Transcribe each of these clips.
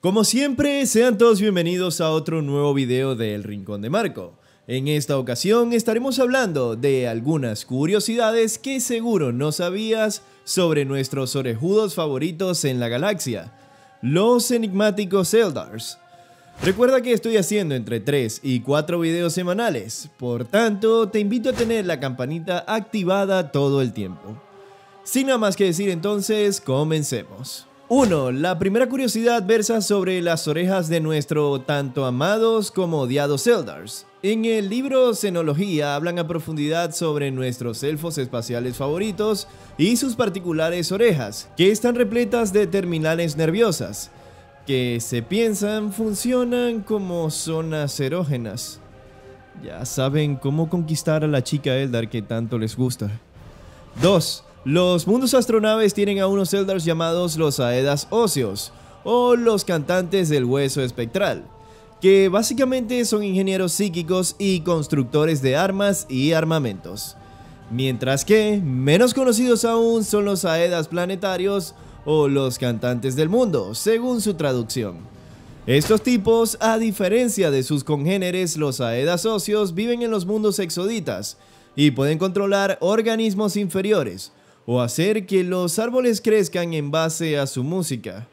Como siempre, sean todos bienvenidos a otro nuevo video de El Rincón de Marco. En esta ocasión estaremos hablando de algunas curiosidades que seguro no sabías sobre nuestros orejudos favoritos en la galaxia, los enigmáticos Eldars. Recuerda que estoy haciendo entre 3 y 4 videos semanales, por tanto te invito a tener la campanita activada todo el tiempo. Sin nada más que decir entonces, comencemos. 1. La primera curiosidad versa sobre las orejas de nuestro tanto amados como odiados Eldars. En el libro Xenología hablan a profundidad sobre nuestros elfos espaciales favoritos y sus particulares orejas, que están repletas de terminales nerviosas, que se piensan funcionan como zonas erógenas. Ya saben cómo conquistar a la chica Eldar que tanto les gusta. 2. Los mundos astronaves tienen a unos Eldars llamados los Aedas Óseos, o los cantantes del hueso espectral, que básicamente son ingenieros psíquicos y constructores de armas y armamentos. Mientras que, menos conocidos aún son los Aedas planetarios o los cantantes del mundo, según su traducción. Estos tipos, a diferencia de sus congéneres, los Aedas Óseos, viven en los mundos exoditas y pueden controlar organismos inferiores, o hacer que los árboles crezcan en base a su música.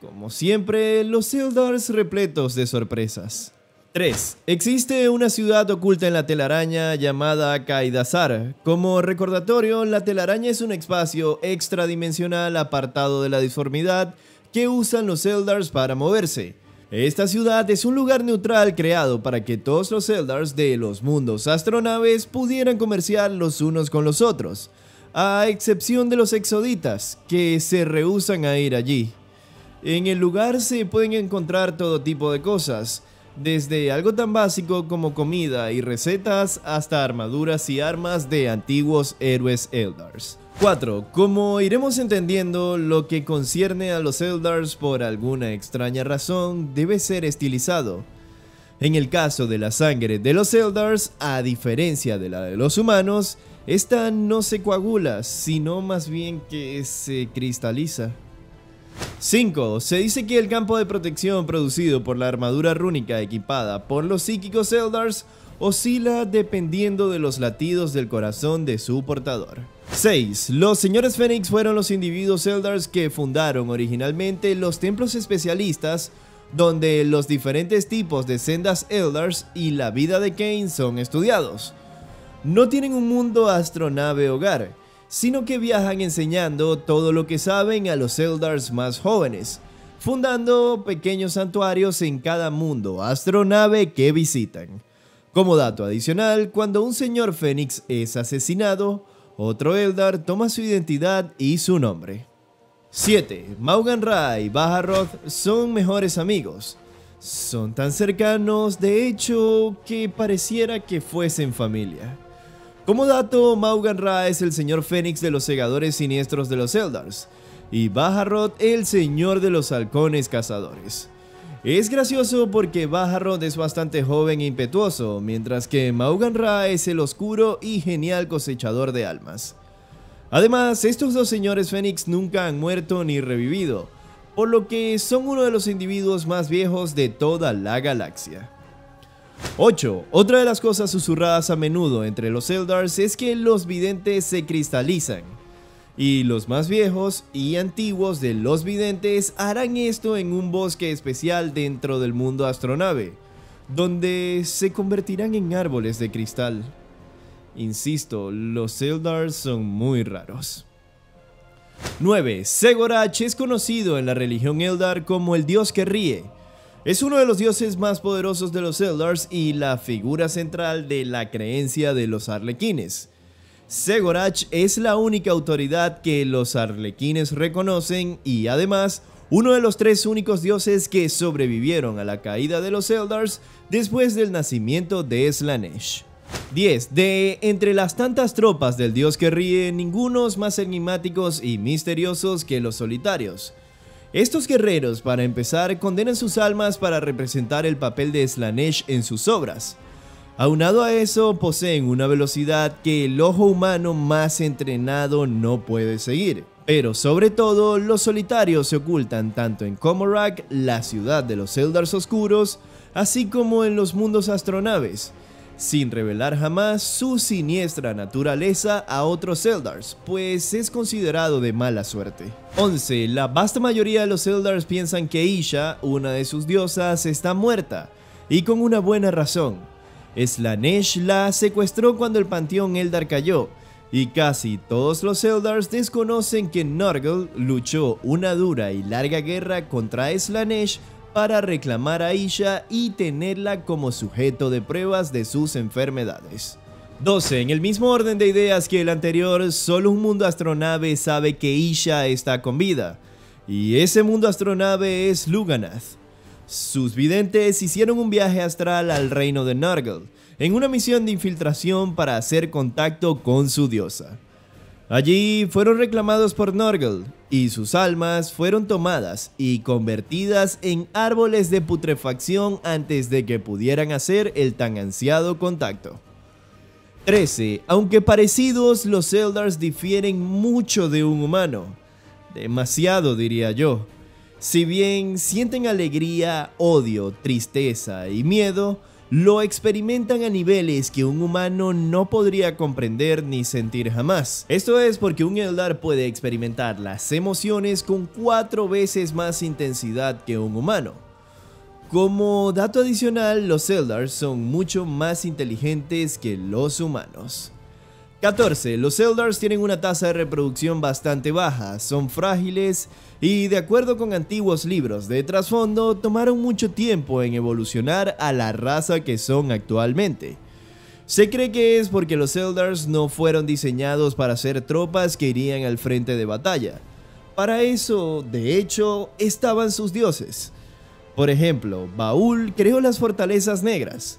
Como siempre, los Eldars repletos de sorpresas. 3. Existe una ciudad oculta en la telaraña llamada Kaidazar. Como recordatorio, la telaraña es un espacio extradimensional apartado de la disformidad que usan los Eldars para moverse. Esta ciudad es un lugar neutral creado para que todos los Eldars de los mundos astronaves pudieran comerciar los unos con los otros a excepción de los exoditas, que se rehusan a ir allí. En el lugar se pueden encontrar todo tipo de cosas, desde algo tan básico como comida y recetas hasta armaduras y armas de antiguos héroes Eldars. 4. Como iremos entendiendo, lo que concierne a los Eldars por alguna extraña razón debe ser estilizado. En el caso de la sangre de los Eldars, a diferencia de la de los humanos, esta no se coagula, sino más bien que se cristaliza. 5. Se dice que el campo de protección producido por la armadura rúnica equipada por los psíquicos Eldars oscila dependiendo de los latidos del corazón de su portador. 6. Los señores Fénix fueron los individuos Eldars que fundaron originalmente los templos especialistas donde los diferentes tipos de sendas Eldars y la vida de Kane son estudiados no tienen un mundo astronave hogar, sino que viajan enseñando todo lo que saben a los Eldars más jóvenes, fundando pequeños santuarios en cada mundo astronave que visitan. Como dato adicional, cuando un señor Fénix es asesinado, otro Eldar toma su identidad y su nombre. 7. Maugan Ra y Baharroth son mejores amigos. Son tan cercanos, de hecho, que pareciera que fuesen familia. Como dato, Maugan Ra es el señor Fénix de los segadores siniestros de los Eldars, y Baharroth el señor de los halcones cazadores. Es gracioso porque Baharroth es bastante joven e impetuoso, mientras que Maugan Ra es el oscuro y genial cosechador de almas. Además, estos dos señores Fénix nunca han muerto ni revivido, por lo que son uno de los individuos más viejos de toda la galaxia. 8. Otra de las cosas susurradas a menudo entre los Eldars es que los videntes se cristalizan. Y los más viejos y antiguos de los videntes harán esto en un bosque especial dentro del mundo astronave, donde se convertirán en árboles de cristal. Insisto, los Eldars son muy raros. 9. Segorach es conocido en la religión Eldar como el dios que ríe, es uno de los dioses más poderosos de los Eldars y la figura central de la creencia de los arlequines. Segorach es la única autoridad que los arlequines reconocen y además uno de los tres únicos dioses que sobrevivieron a la caída de los Eldars después del nacimiento de Slanesh. 10. De entre las tantas tropas del dios que ríe, ningunos más enigmáticos y misteriosos que los solitarios. Estos guerreros, para empezar, condenan sus almas para representar el papel de Slanesh en sus obras. Aunado a eso, poseen una velocidad que el ojo humano más entrenado no puede seguir. Pero sobre todo, los solitarios se ocultan tanto en Comorak, la ciudad de los Eldars oscuros, así como en los mundos astronaves, sin revelar jamás su siniestra naturaleza a otros Eldars, pues es considerado de mala suerte. 11. La vasta mayoría de los Eldars piensan que Isha, una de sus diosas, está muerta, y con una buena razón. Slanesh la secuestró cuando el panteón Eldar cayó, y casi todos los Eldars desconocen que Nurgle luchó una dura y larga guerra contra Slanesh para reclamar a Isha y tenerla como sujeto de pruebas de sus enfermedades. 12. En el mismo orden de ideas que el anterior, solo un mundo astronave sabe que Isha está con vida, y ese mundo astronave es Luganath. Sus videntes hicieron un viaje astral al reino de Nurgle, en una misión de infiltración para hacer contacto con su diosa. Allí fueron reclamados por Nurgle y sus almas fueron tomadas y convertidas en árboles de putrefacción antes de que pudieran hacer el tan ansiado contacto. 13. Aunque parecidos, los Eldars difieren mucho de un humano. Demasiado diría yo. Si bien sienten alegría, odio, tristeza y miedo, lo experimentan a niveles que un humano no podría comprender ni sentir jamás. Esto es porque un Eldar puede experimentar las emociones con cuatro veces más intensidad que un humano. Como dato adicional, los Eldar son mucho más inteligentes que los humanos. 14. Los Eldars tienen una tasa de reproducción bastante baja, son frágiles y de acuerdo con antiguos libros de trasfondo tomaron mucho tiempo en evolucionar a la raza que son actualmente. Se cree que es porque los Eldars no fueron diseñados para ser tropas que irían al frente de batalla. Para eso, de hecho, estaban sus dioses. Por ejemplo, Baul creó las fortalezas negras,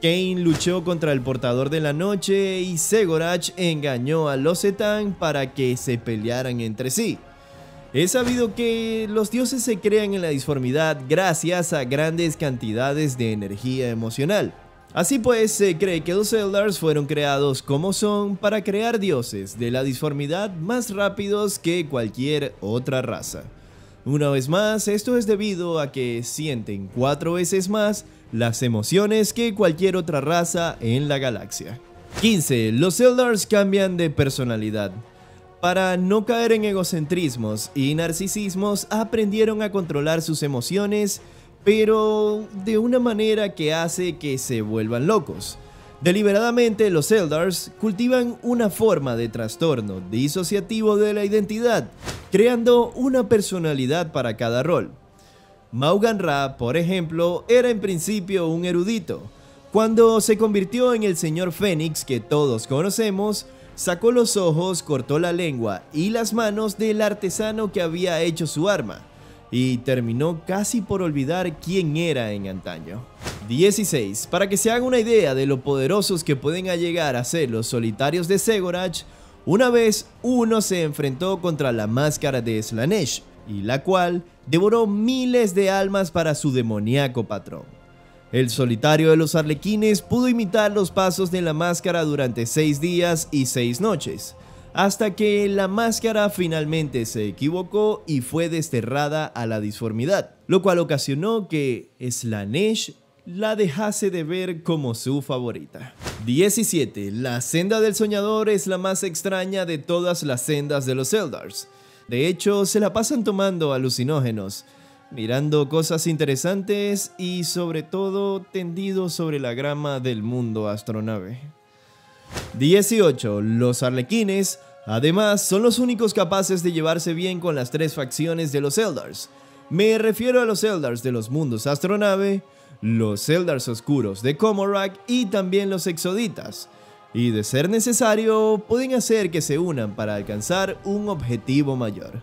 Kane luchó contra el portador de la noche y Segorach engañó a los Etán para que se pelearan entre sí. Es sabido que los dioses se crean en la disformidad gracias a grandes cantidades de energía emocional. Así pues, se cree que los Eldars fueron creados como son para crear dioses de la disformidad más rápidos que cualquier otra raza. Una vez más, esto es debido a que sienten cuatro veces más las emociones que cualquier otra raza en la galaxia. 15. Los Eldars cambian de personalidad. Para no caer en egocentrismos y narcisismos, aprendieron a controlar sus emociones, pero de una manera que hace que se vuelvan locos. Deliberadamente, los Eldars cultivan una forma de trastorno disociativo de la identidad, creando una personalidad para cada rol. Maugan Ra, por ejemplo, era en principio un erudito. Cuando se convirtió en el señor Fénix que todos conocemos, sacó los ojos, cortó la lengua y las manos del artesano que había hecho su arma, y terminó casi por olvidar quién era en antaño. 16. Para que se haga una idea de lo poderosos que pueden llegar a ser los solitarios de Segorach, una vez uno se enfrentó contra la máscara de Slanesh, y la cual devoró miles de almas para su demoníaco patrón. El solitario de los arlequines pudo imitar los pasos de la máscara durante seis días y seis noches, hasta que la máscara finalmente se equivocó y fue desterrada a la disformidad, lo cual ocasionó que Slanesh la dejase de ver como su favorita. 17. La senda del soñador es la más extraña de todas las sendas de los Eldars. De hecho, se la pasan tomando alucinógenos, mirando cosas interesantes y sobre todo tendidos sobre la grama del mundo astronave. 18. Los arlequines, además, son los únicos capaces de llevarse bien con las tres facciones de los Eldars. Me refiero a los Eldars de los mundos astronave, los Eldars oscuros de Comorak y también los Exoditas, y de ser necesario pueden hacer que se unan para alcanzar un objetivo mayor.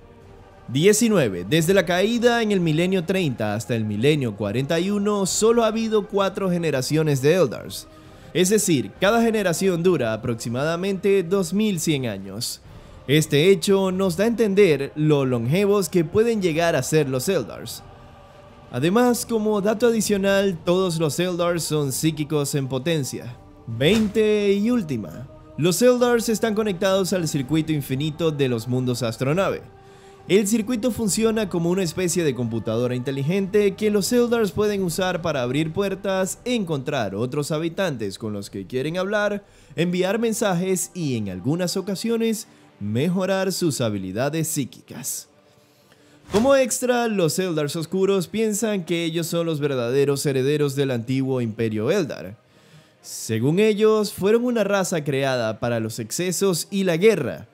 19. Desde la caída en el milenio 30 hasta el milenio 41 solo ha habido cuatro generaciones de Eldars, es decir, cada generación dura aproximadamente 2100 años. Este hecho nos da a entender lo longevos que pueden llegar a ser los Eldars. Además, como dato adicional, todos los Eldars son psíquicos en potencia, 20 y última. Los Eldars están conectados al circuito infinito de los mundos astronave. El circuito funciona como una especie de computadora inteligente que los Eldars pueden usar para abrir puertas, encontrar otros habitantes con los que quieren hablar, enviar mensajes y en algunas ocasiones mejorar sus habilidades psíquicas. Como extra, los Eldars oscuros piensan que ellos son los verdaderos herederos del antiguo imperio Eldar. Según ellos, fueron una raza creada para los excesos y la guerra,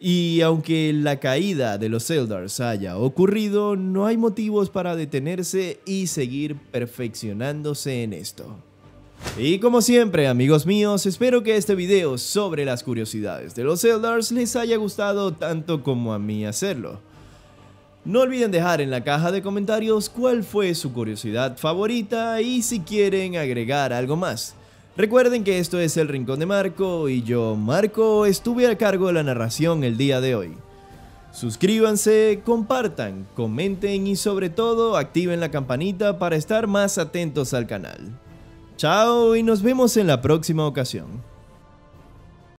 y aunque la caída de los Eldars haya ocurrido, no hay motivos para detenerse y seguir perfeccionándose en esto. Y como siempre, amigos míos, espero que este video sobre las curiosidades de los Eldars les haya gustado tanto como a mí hacerlo. No olviden dejar en la caja de comentarios cuál fue su curiosidad favorita y si quieren agregar algo más. Recuerden que esto es El Rincón de Marco y yo, Marco, estuve a cargo de la narración el día de hoy. Suscríbanse, compartan, comenten y sobre todo activen la campanita para estar más atentos al canal. Chao y nos vemos en la próxima ocasión.